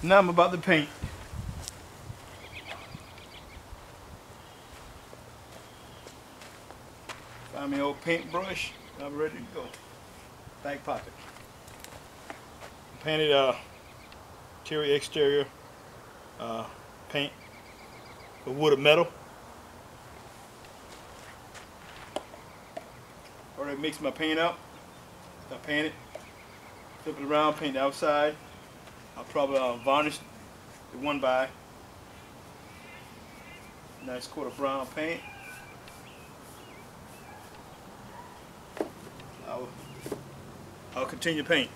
Now I'm about to paint. Find me old paintbrush. I'm ready to go. Back pocket. Painted uh, interior exterior uh, paint with wood or metal. Already mixed my paint up. I paint it, flip it around, paint the outside. I'll probably uh, varnish the one by. Nice coat of brown paint. I'll, I'll continue paint.